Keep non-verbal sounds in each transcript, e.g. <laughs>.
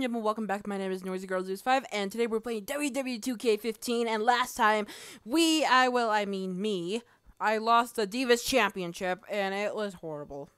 and gentlemen, welcome back. My name is Noisy Girl Zeus 5 and today we're playing WWE2K15 and last time we, I will, I mean me, I lost the Divas Championship and it was horrible.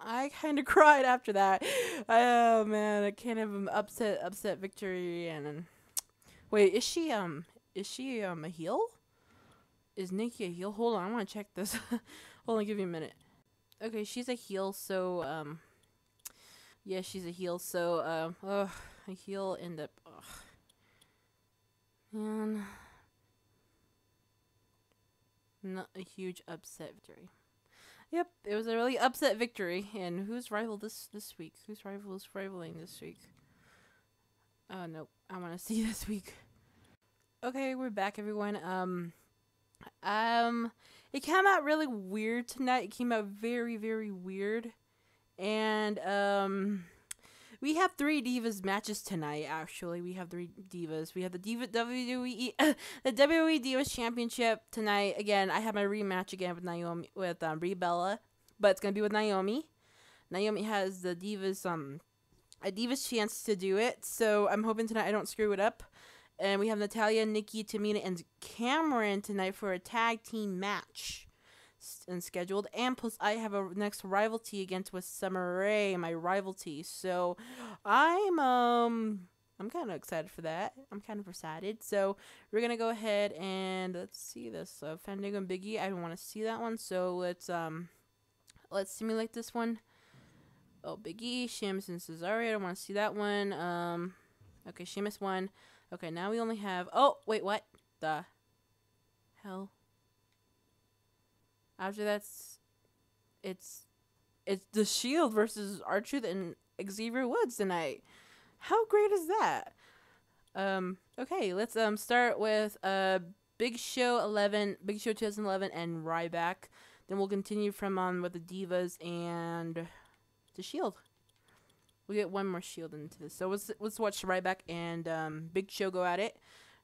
I kind of <laughs> cried after that. Oh man, I can't have an upset, upset victory and, wait, is she, um, is she, um, a heel? Is Nikki a heel? Hold on, I want to check this. <laughs> Hold on, give me a minute. Okay, she's a heel, so, um, yeah, she's a heel, so, um, ugh, a heel end up, ugh. Man. Not a huge upset victory. Yep, it was a really upset victory. And who's rival this this week? Who's rival is rivaling this week? Oh, nope. I want to <laughs> see this week. Okay, we're back, everyone. Um, um, it came out really weird tonight. It came out very, very weird. And um, we have three divas matches tonight. Actually, we have three divas. We have the Diva WWE <coughs> the WWE Divas Championship tonight. Again, I have my rematch again with Naomi with um, Brie Bella, but it's gonna be with Naomi. Naomi has the Divas um a Divas chance to do it, so I'm hoping tonight I don't screw it up. And we have Natalya, Nikki, Tamina, and Cameron tonight for a tag team match and scheduled. And plus, I have a next rivalry against with Summer Rae, my rivalry. So, I'm um, I'm kind of excited for that. I'm kind of excited. So we're gonna go ahead and let's see this. Uh, Fandango and Biggie. I don't want to see that one. So let's um, let's simulate this one. Oh, Biggie, Sheamus, and Cesaro. I don't want to see that one. Um, okay, Sheamus won. Okay, now we only have. Oh, wait, what the hell? After that's, it's, it's the Shield versus R-Truth and Xavier Woods tonight. How great is that? Um. Okay, let's um start with uh Big Show 11, Big Show 2011, and Ryback. Then we'll continue from on um, with the Divas and the Shield. We'll get one more Shield into this. So let's let's watch Ryback and um, Big Show go at it.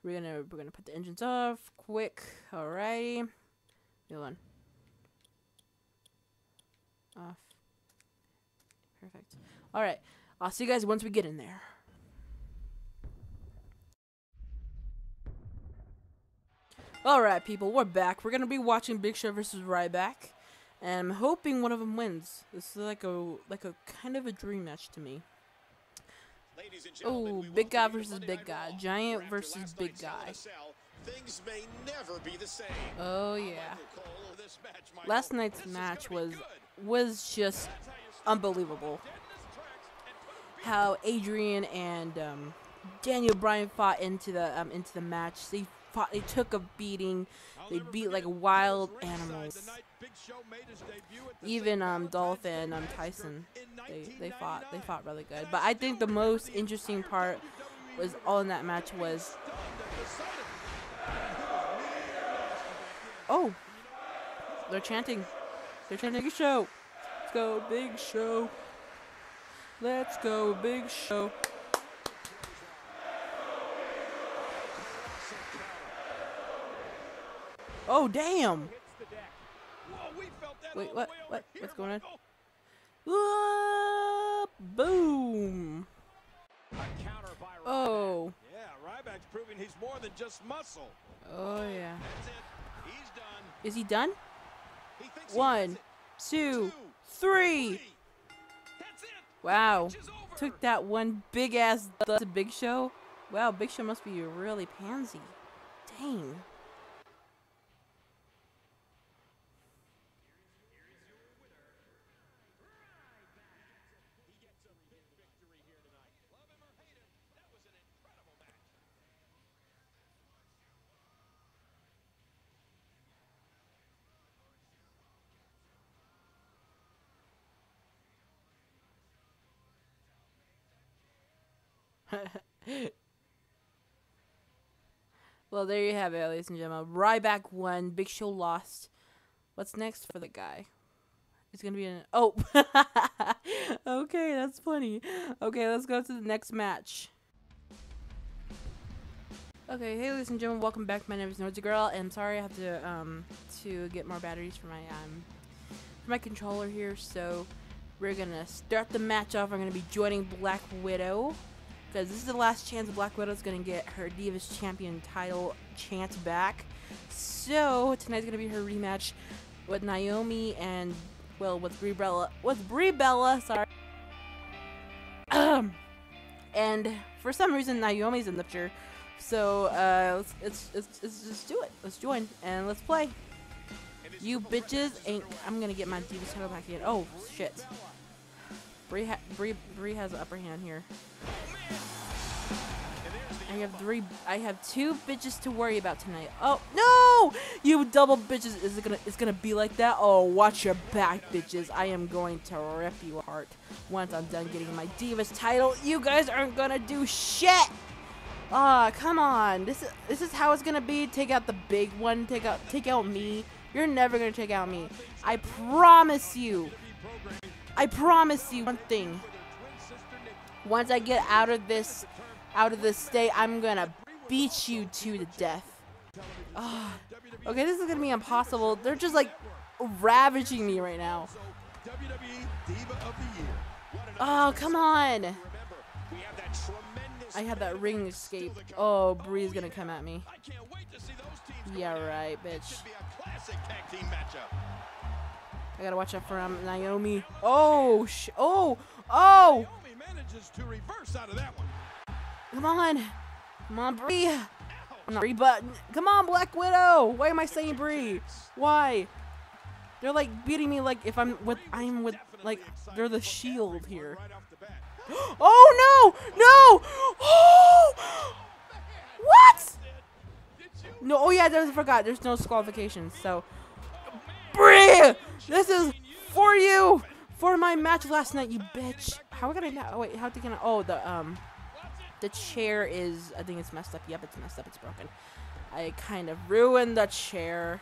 We're gonna we're gonna put the engines off quick. Alrighty. New one. Off. Perfect. Alright. I'll see you guys once we get in there. Alright, people, we're back. We're gonna be watching Big Show versus Ryback. And I'm hoping one of them wins. This is like a like a kind of a dream match to me. Oh, big guy versus big guy. Giant versus big guy. Oh yeah. Last night's match was was just unbelievable. How Adrian and um, Daniel Bryan fought into the um, into the match. They fought. They took a beating. They beat like wild animals. Even um, Dolph and um, Tyson, they they fought. They fought really good. But I think the most interesting part was all in that match was. Oh, they're chanting. They're chanting a Show. Let's go, Big Show. Let's go, Big Show. Oh, damn. Wait, what? What? What's going on? Uh, boom. Oh. Yeah, Ryback's proving he's more than just muscle. Oh, yeah. He's done. Is he done? One, two, three. Wow. Took that one big ass to Big Show. Wow, Big Show must be really pansy. Dang. <laughs> well, there you have it, ladies and gentlemen. Ryback won. Big Show lost. What's next for the guy? It's gonna be an oh. <laughs> okay, that's funny. Okay, let's go to the next match. Okay, hey, ladies and gentlemen, welcome back. My name is Noisy Girl, and I'm sorry I have to um to get more batteries for my um for my controller here. So we're gonna start the match off. I'm gonna be joining Black Widow because this is the last chance Black Widow's gonna get her Divas Champion title chance back. So tonight's gonna be her rematch with Naomi and well with Brie Bella with Brie Bella. Sorry. Um, <clears throat> and for some reason Naomi's in the picture. So uh, let's, let's, let's, let's just do it. Let's join and let's play. You bitches ain't. I'm gonna get my Divas title back again. Oh shit. Brie, Brie, Brie has the upper hand here. I have three. I have two bitches to worry about tonight. Oh no! You double bitches. Is it gonna? It's gonna be like that? Oh, watch your back, bitches. I am going to rip you apart once I'm done getting my Divas title. You guys aren't gonna do shit. Ah, come on. This is this is how it's gonna be. Take out the big one. Take out take out me. You're never gonna take out me. I promise you. I promise you one thing. Once I get out of this out of this state, I'm gonna beat you to the death. Oh, okay, this is gonna be impossible. They're just like ravaging me right now. Oh, come on. I had that ring escape. Oh, Brie's gonna come at me. Yeah, right, bitch. I gotta watch out for um, Naomi. Oh, sh oh, oh! Come on, come on, Brie. I'm not Brie, but come on, Black Widow. Why am I saying Brie? Why? They're like beating me like if I'm with I'm with like they're the shield here. <gasps> Oh no! No! Oh! <gasps> What? No, oh yeah, I forgot. There's no disqualifications. So, Brie, this is for you for my match last night, you bitch. How can I now? Oh, wait, how can I? Oh, the um, the chair is. I think it's messed up. Yep, it's messed up. It's broken. I kind of ruined the chair.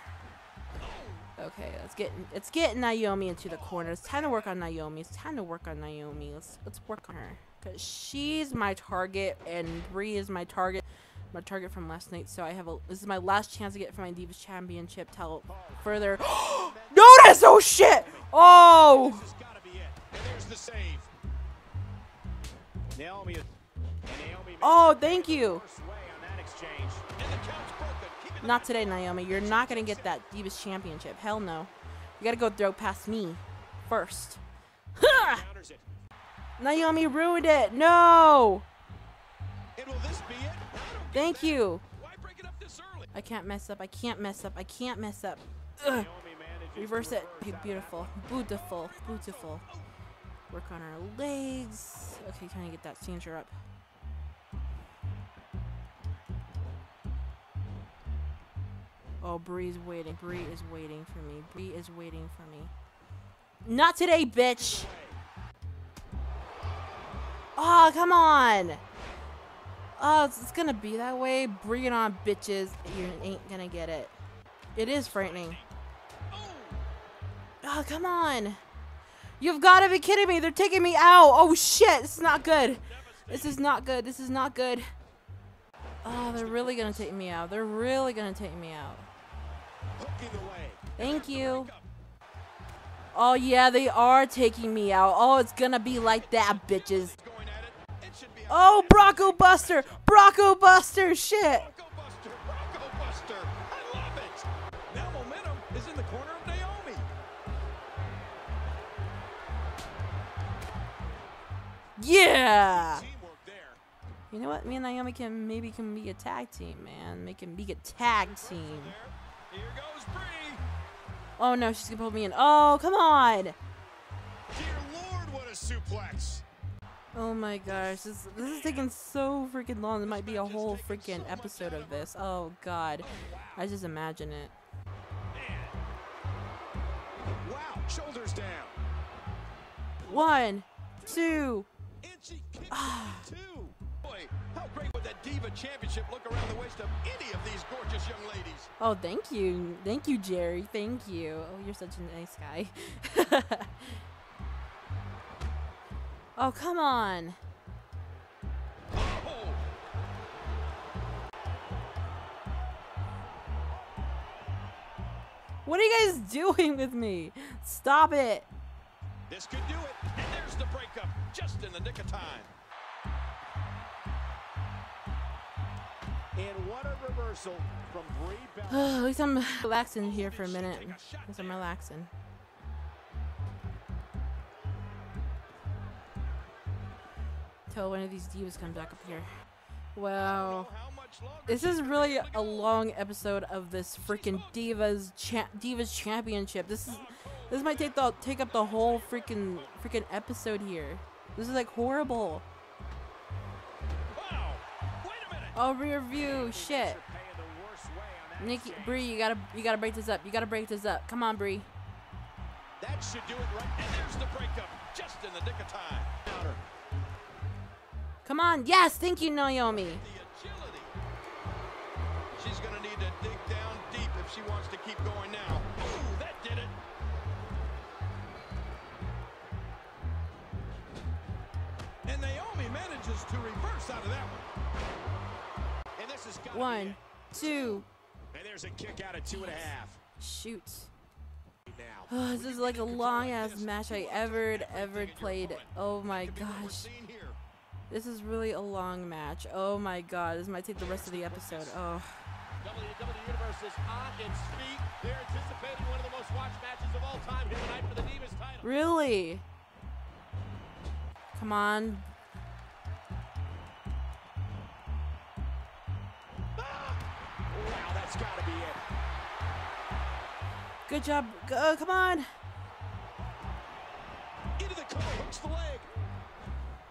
Okay, let's get let's get Naomi into the corner. It's time to work on Naomi. It's time to work on Naomi. Let's let's work on her because she's my target and Brie is my target, my target from last night. So I have a this is my last chance to get for my Divas Championship. Tell further. <gasps> Notice! Oh shit! Oh! Oh, thank you. Not today, Naomi. You're not going to get that Divas Championship. Hell no. You got to go throw past me first. <laughs> Naomi ruined it. No. Thank you. I can't mess up. I can't mess up. I can't mess up. Ugh. Reverse it. Beautiful. Beautiful. Beautiful. Work on our legs. Okay, trying to get that center up. Oh, Brie's waiting. Brie is waiting for me. Brie is waiting for me. Not today, bitch! Oh, come on! Oh, it's, it's gonna be that way. Bring it on, bitches. You ain't gonna get it. It is frightening. Oh, come on. You've got to be kidding me. They're taking me out. Oh, shit. This is not good. This is not good. This is not good. Oh, they're really going to take me out. They're really going to take me out. Thank you. Oh, yeah, they are taking me out. Oh, it's going to be like that, bitches. Oh, Bronco Buster. Bronco Buster. Shit. Yeah. You know what? Me and Naomi can maybe can be a tag team, man. Make him be a tag team. Oh no, she's gonna pull me in. Oh, come on. Dear Lord, what a suplex. Oh my gosh, this, this is taking so freaking long. There might be a whole freaking episode of this. Oh god. Oh, I just imagine it. Wow, shoulders down. One, two, Ah. Oh, thank you. Thank you, Jerry. Thank you. Oh, you're such a nice guy. <laughs> oh, come on. Oh, What are you guys <laughs> doing with me? Stop it. this could do it. And there's the breakup, just in the nick of time. <sighs> At least I'm relaxing here for a minute. At least I'm relaxing. Till one of these divas come back up here. Wow. How much longer This is really a long episode of this freaking divas cha- divas championship. This is this might take the take up the whole freaking freaking episode here. This is like horrible. Oh, rear view, shit. Paying the worst way on that Nikki. Brie, you gotta you gotta break this up. You gotta break this up. Come on, Brie. That should do it right. And there's the breakup. Just in the nick of time. Counter. Come on. Yes, thank you, Naomi. She's going to need to dig down deep if she wants to keep going now. Ooh, that did it. And Naomi manages to reverse out of that one. One, two, And there's a kick out of two and a half. shoot. Oh, this is like a long ass match I ever ever played. Oh my Could be what we're gosh. This is really a long match. Oh my god. This might take the rest of the episode. Oh. WWE Universe is on its feet. They're anticipating one of the most watched matches of all time here tonight for the Divas title. Really? Come on. Wow, that's got to be it. Good job. Go, uh, come on. Into the cover, hooks the leg.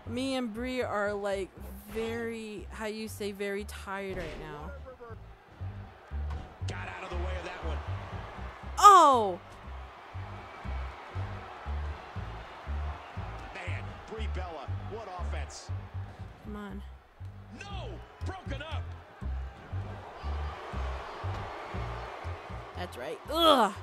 Me and Brie are like very, how you say, very tired right now. Got out of the way of that one. Oh! Man, Brie Bella, what offense. Come on. No, broken up. That's right. Ugh!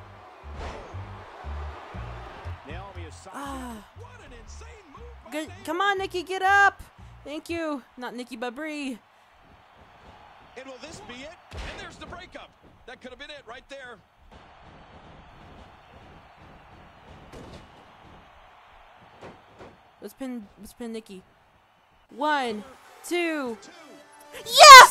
Naomi is solid. Ah. What an insane move Good. Come on, Nikki, get up! Thank you. Not Nikki, but Brie. And will this be it? And there's the breakup. That could have been it right there. Let's pin, let's pin Nikki. One, two. Two. Yeah!